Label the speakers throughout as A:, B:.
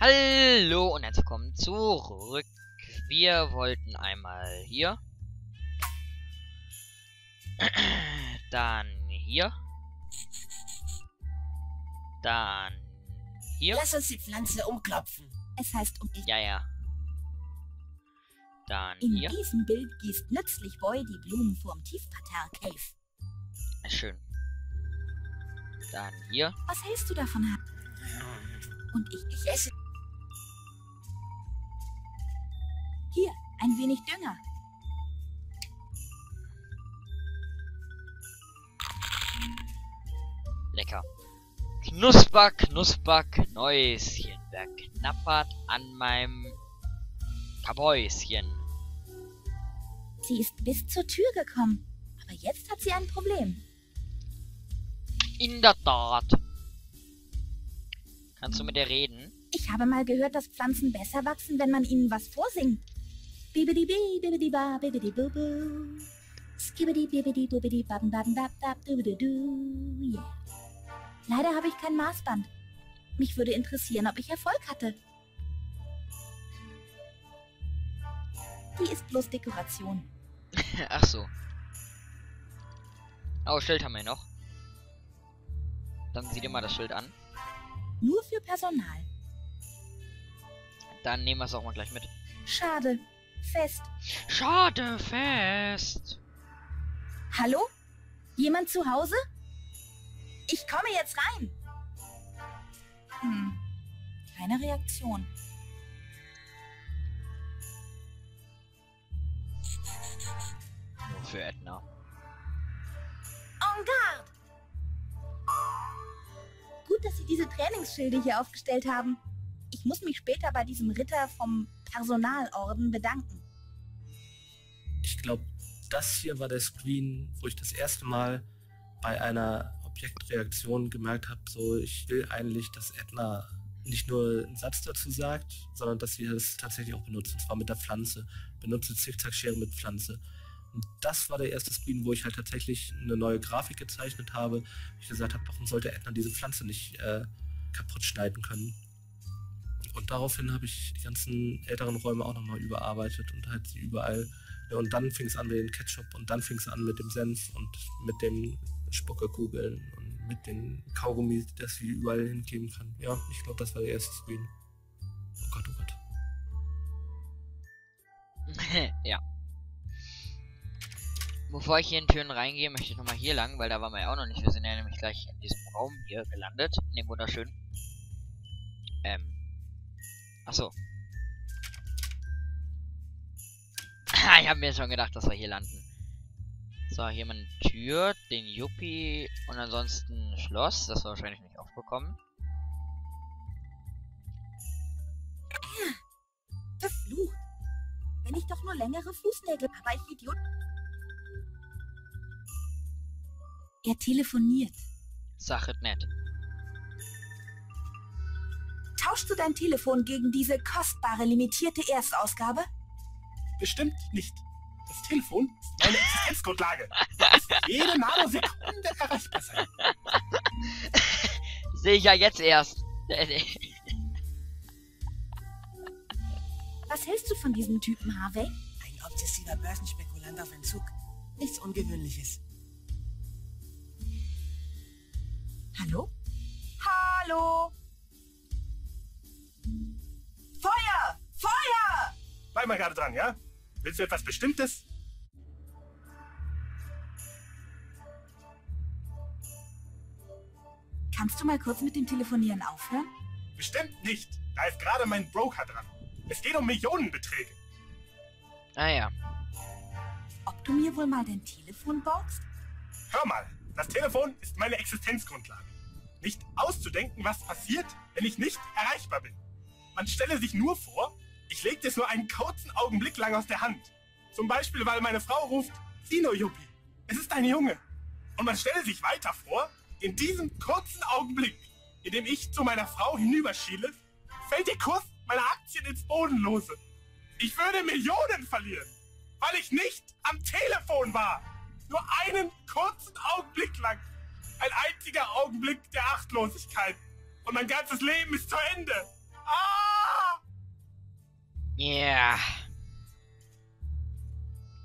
A: Hallo und herzlich willkommen zurück. Wir wollten einmal hier. Dann hier. Dann hier.
B: Lass uns die Pflanze umklopfen.
C: Es heißt um
A: Ja, ja. Dann
C: In
A: hier.
C: diesem Bild gießt nützlich Boy die Blumen vorm Tiefparterre Cave.
A: Schön. Dann hier.
C: Was hältst du davon? Und ich,
B: Ich esse.
C: Ein wenig Dünger.
A: Lecker. Knusper, knusper, Knäuschen. Wer knappert an meinem Kabäuschen?
C: Sie ist bis zur Tür gekommen. Aber jetzt hat sie ein Problem.
A: In der Tat. Kannst du mit der reden?
C: Ich habe mal gehört, dass Pflanzen besser wachsen, wenn man ihnen was vorsingt. Bibidi bi, bibidi ba, bibidi bu bu. Skibidi bibidi bubidi baben baben bab bab dubidi du. Yeah. Leider habe ich kein Maßband. Mich würde interessieren, ob ich Erfolg hatte. Die ist bloß Dekoration.
A: Ach so. Oh, Schild haben wir noch. Dann sieh dir mal das Schild an.
C: Nur für Personal.
A: Dann nehmen wir es auch mal gleich mit.
C: Schade. Fest.
A: Schade, fest.
C: Hallo? Jemand zu Hause? Ich komme jetzt rein. Hm. Keine Reaktion.
A: Nur für Edna.
C: En garde! Gut, dass Sie diese Trainingsschilde hier aufgestellt haben. Ich muss mich später bei diesem Ritter vom Personalorden bedanken.
D: Ich glaube, das hier war der Screen, wo ich das erste Mal bei einer Objektreaktion gemerkt habe, so ich will eigentlich, dass Edna nicht nur einen Satz dazu sagt, sondern dass sie es tatsächlich auch benutzt, und zwar mit der Pflanze. Benutze Zickzackschere mit Pflanze. Und das war der erste Screen, wo ich halt tatsächlich eine neue Grafik gezeichnet habe. Ich gesagt habe, warum sollte Edna diese Pflanze nicht äh, kaputt schneiden können? Daraufhin habe ich die ganzen älteren Räume auch nochmal überarbeitet und halt sie überall ja, und dann fing es an mit dem Ketchup und dann fing es an mit dem Senf und mit den Spuckerkugeln und mit den Kaugummis, das sie überall hinkleben kann. Ja, ich glaube, das war der erste Screen. Oh Gott, oh Gott.
A: ja. Bevor ich hier in Türen reingehe, möchte ich nochmal hier lang, weil da waren wir ja auch noch nicht. Wir sind ja nämlich gleich in diesem Raum hier gelandet. In dem wunderschönen. Ähm. Achso. ich habe mir schon gedacht, dass wir hier landen. So, hier mal eine Tür, den Yuppie und ansonsten ein Schloss. Das wir wahrscheinlich nicht aufbekommen.
C: Verflucht. Wenn ich doch nur längere Fußnägel, aber ich Idiot. Er telefoniert.
A: Sache nett.
C: Tauschst du dein Telefon gegen diese kostbare, limitierte Erstausgabe?
E: Bestimmt nicht. Das Telefon ist meine Existenzgrundlage. Jede Nanosekunde erreichbar sein.
A: Sehe ich ja jetzt erst.
C: Was hältst du von diesem Typen, Harvey?
B: Ein obsessiver Börsenspekulant auf Entzug. Nichts Ungewöhnliches.
C: Hallo? Hallo?
E: Bleib mal gerade dran, ja? Willst du etwas Bestimmtes?
C: Kannst du mal kurz mit dem Telefonieren aufhören?
E: Bestimmt nicht. Da ist gerade mein Broker dran. Es geht um Millionenbeträge.
A: naja.
C: Ob du mir wohl mal dein Telefon borgst?
E: Hör mal, das Telefon ist meine Existenzgrundlage. Nicht auszudenken, was passiert, wenn ich nicht erreichbar bin. Man stelle sich nur vor, ich lege es nur einen kurzen Augenblick lang aus der Hand. Zum Beispiel, weil meine Frau ruft, Sino Yuppie, es ist ein Junge. Und man stelle sich weiter vor, in diesem kurzen Augenblick, in dem ich zu meiner Frau hinüberschiele, fällt der Kurs meiner Aktien ins Bodenlose. Ich würde Millionen verlieren, weil ich nicht am Telefon war. Nur einen kurzen Augenblick lang. Ein einziger Augenblick der Achtlosigkeit. Und mein ganzes Leben ist zu Ende. Ah!
A: Yeah.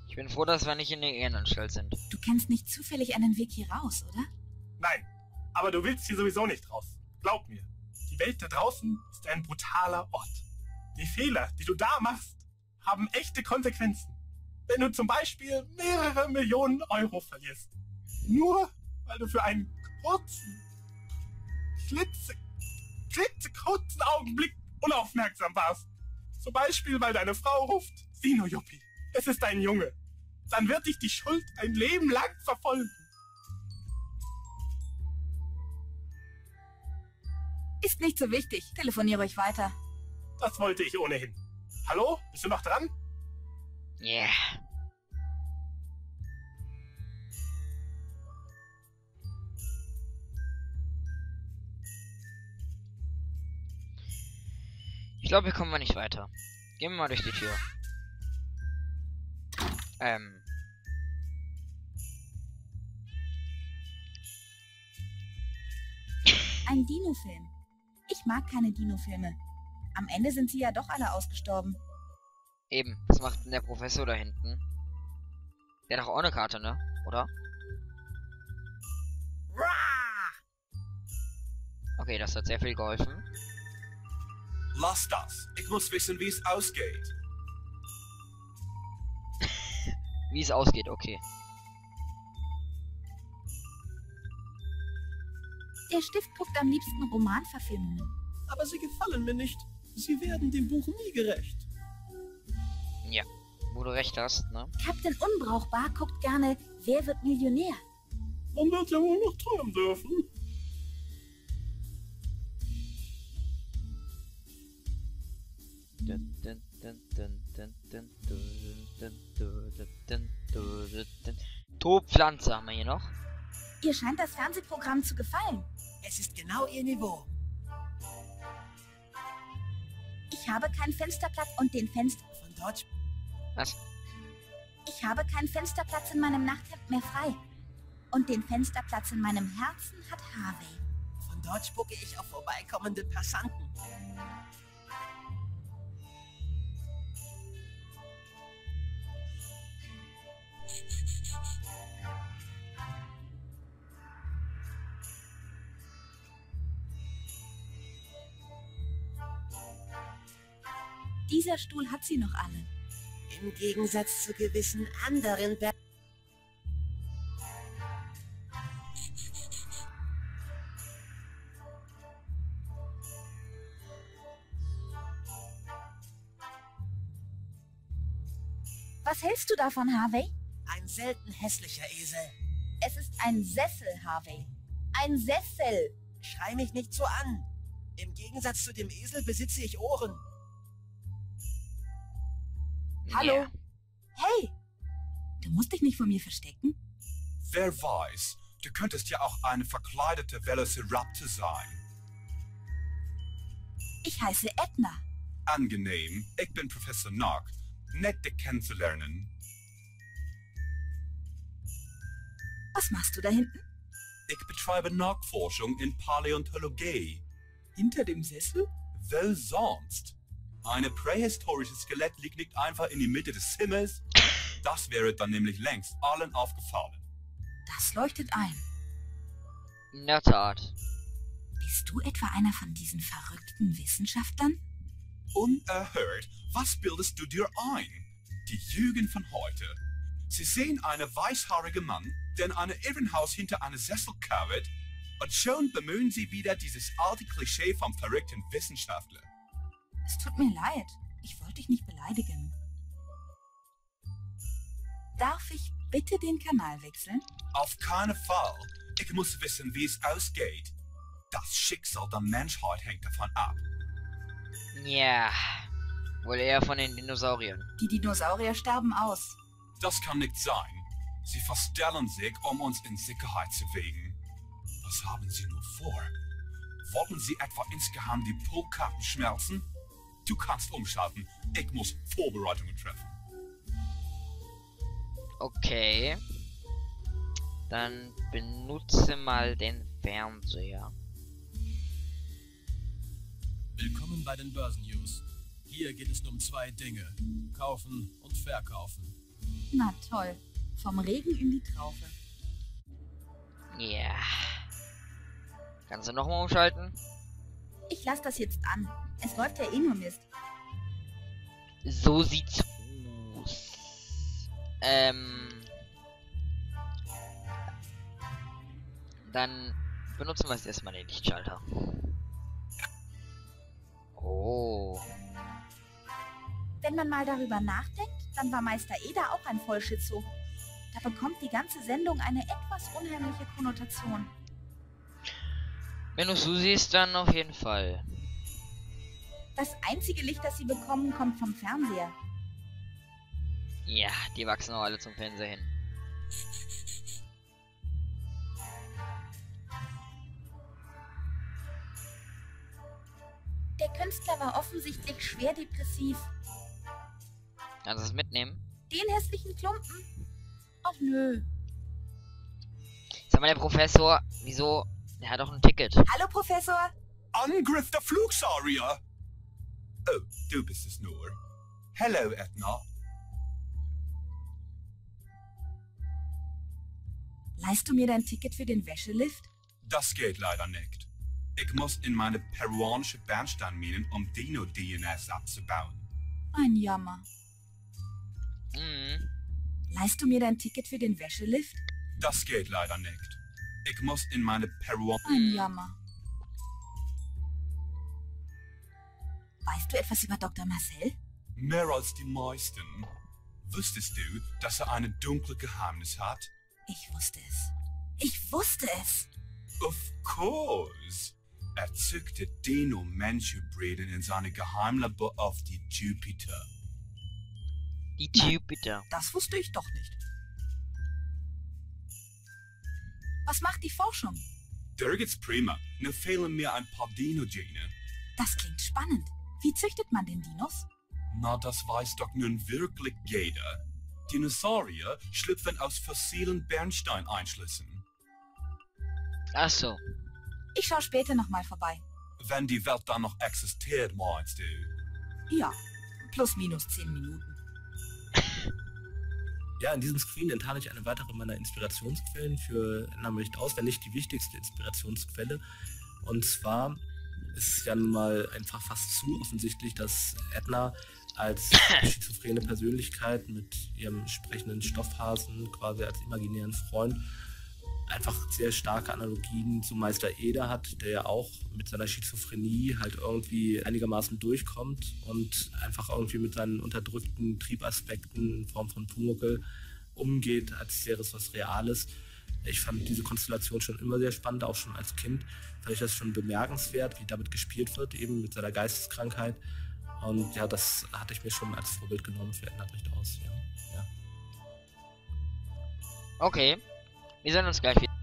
A: Ich bin froh, dass wir nicht in der Ehrenanstalt sind.
C: Du kennst nicht zufällig einen Weg hier raus, oder?
E: Nein, aber du willst hier sowieso nicht raus. Glaub mir, die Welt da draußen ist ein brutaler Ort. Die Fehler, die du da machst, haben echte Konsequenzen. Wenn du zum Beispiel mehrere Millionen Euro verlierst. Nur weil du für einen kurzen, klitze, klitzekurzen Augenblick unaufmerksam warst. Zum Beispiel, weil deine Frau ruft, Sino Juppie, es ist ein Junge. Dann wird dich die Schuld ein Leben lang verfolgen.
C: Ist nicht so wichtig. Telefoniere euch weiter.
E: Das wollte ich ohnehin. Hallo? Bist du noch dran?
A: Yeah. Ich glaube, hier kommen wir nicht weiter. Gehen wir mal durch die Tür. Ähm.
C: Ein Dino-Film. Ich mag keine Dino-Filme. Am Ende sind sie ja doch alle ausgestorben.
A: Eben. Was macht denn der Professor da hinten? Der hat doch auch eine Karte, ne? Oder? Okay, das hat sehr viel geholfen.
F: Lass das. Ich muss wissen, wie es ausgeht.
A: Wie es ausgeht, okay.
C: Der Stift guckt am liebsten Romanverfilmungen.
D: Aber sie gefallen mir nicht. Sie werden dem Buch nie gerecht.
A: Ja. Wo du recht hast, ne?
C: Captain Unbrauchbar guckt gerne Wer wird Millionär?
D: Man wird ja wohl noch träumen dürfen.
A: Topfpflanze haben wir hier noch.
C: Ihr scheint das Fernsehprogramm zu gefallen.
B: Es ist genau ihr Niveau.
C: Ich habe keinen Fensterplatz und den Fenster...
B: Von dort,
A: Was?
C: Ich habe keinen Fensterplatz in meinem Nachthemd mehr frei. Und den Fensterplatz in meinem Herzen hat Harvey.
B: von dort spucke ich auf vorbeikommende Passanten.
C: Dieser Stuhl hat sie noch alle.
B: Im Gegensatz zu gewissen anderen Ber
C: Was hältst du davon, Harvey?
B: ein selten hässlicher Esel.
C: Es ist ein Sessel, Harvey. Ein Sessel.
B: Schrei mich nicht so an. Im Gegensatz zu dem Esel besitze ich Ohren.
C: Hallo?
A: Yeah.
C: Hey! Du musst dich nicht vor mir verstecken.
F: Wer weiß, du könntest ja auch eine verkleidete Velociraptor sein.
C: Ich heiße Edna.
F: Angenehm, ich bin Professor Nock. Nett, dich kennenzulernen.
C: Was machst du da hinten?
F: Ich betreibe Nachforschung in Paläontologie.
D: Hinter dem Sessel?
F: Wo sonst? Eine prähistorische Skelett liegt nicht einfach in die Mitte des Zimmers. Das wäre dann nämlich längst allen aufgefallen.
C: Das leuchtet ein.
A: In der Tat.
C: Bist du etwa einer von diesen verrückten Wissenschaftlern?
F: Unerhört, was bildest du dir ein? Die Jugend von heute. Sie sehen einen weißhaarigen Mann, der in einem Irrenhaus hinter einem Sessel kauert, und schon bemühen sie wieder dieses alte Klischee vom verrückten Wissenschaftler.
C: Es tut mir leid. Ich wollte dich nicht beleidigen. Darf ich bitte den Kanal wechseln?
F: Auf keinen Fall. Ich muss wissen, wie es ausgeht. Das Schicksal der Menschheit hängt davon ab.
A: Ja. Wohl eher von den Dinosauriern.
C: Die Dinosaurier sterben aus.
F: Das kann nicht sein. Sie verstellen sich, um uns in Sicherheit zu wägen. Was haben Sie nur vor? Wollten Sie etwa insgeheim die Polkappen schmelzen? Du kannst umschalten. Ich muss Vorbereitungen treffen.
A: Okay. Dann benutze mal den Fernseher.
G: Willkommen bei den Börsennews. Hier geht es nur um zwei Dinge. Kaufen und verkaufen.
C: Na toll. Vom Regen in die Traufe.
A: Ja. Kannst du nochmal umschalten?
C: Ich lasse das jetzt an. Es läuft ja eh nur Mist.
A: So sieht's aus. Ähm. Dann benutzen wir jetzt erstmal den Lichtschalter. Oh.
C: Wenn man mal darüber nachdenkt, dann war Meister Eder auch ein Vollschizo. Da bekommt die ganze Sendung eine etwas unheimliche Konnotation.
A: Wenn du so siehst, dann auf jeden Fall.
C: Das einzige Licht, das sie bekommen, kommt vom Fernseher.
A: Ja, die wachsen auch alle zum Fernseher hin.
C: Der Künstler war offensichtlich schwer depressiv.
A: Kannst du es mitnehmen?
C: Den hässlichen Klumpen? Ach nö.
A: Sag mal, der Professor, wieso? Der hat doch ein Ticket.
C: Hallo, Professor.
F: Angriff der Flugsaurier! Oh, du bist es nur. Hello, Edna.
C: Leihst du mir dein Ticket für den Wäschelift?
F: Das geht leider nicht. Ich muss in meine peruanische Bernsteinminen, um Dino-DNS abzubauen.
C: Ein Jammer.
A: Mhm.
C: Leihst du mir dein Ticket für den Wäschelift?
F: Das geht leider nicht. Ich muss in meine Peruan...
C: Ein Jammer. Du etwas über Dr. Marcel?
F: Mehr als die meisten. Wusstest du, dass er ein dunkles Geheimnis hat?
C: Ich wusste es. Ich wusste es.
F: Of course. Er züchtete Dino-Mensch-Hybriden in seine Geheimlabor auf die Jupiter.
A: Die Jupiter.
C: Das wusste ich doch nicht. Was macht die Forschung?
F: Der geht's prima. Nur fehlen mir ein paar Dino-Gene.
C: Das klingt spannend. Wie züchtet man den Dinos?
F: Na, das weiß doch nun wirklich jeder. Dinosaurier schlüpfen aus fossilen Bernsteineinschlüssen.
A: Ach so.
C: Ich schaue später nochmal vorbei.
F: Wenn die Welt dann noch existiert, meinst du?
C: Ja, plus minus zehn Minuten.
D: Ja, in diesem Screen enttarne ich eine weitere meiner Inspirationsquellen für Nachricht aus, wenn nicht die wichtigste Inspirationsquelle. Und zwar ist ja nun mal einfach fast zu offensichtlich, dass Edna als schizophrene Persönlichkeit mit ihrem entsprechenden Stoffhasen quasi als imaginären Freund einfach sehr starke Analogien zu Meister Eder hat, der ja auch mit seiner Schizophrenie halt irgendwie einigermaßen durchkommt und einfach irgendwie mit seinen unterdrückten Triebaspekten in Form von Pumuckel umgeht, als wäre es was Reales. Ich fand diese Konstellation schon immer sehr spannend, auch schon als Kind. Fand ich das schon bemerkenswert, wie damit gespielt wird, eben mit seiner Geisteskrankheit. Und ja, das hatte ich mir schon als Vorbild genommen für Endnachricht aus. Ja. ja.
A: Okay. Wir sehen uns gleich wieder.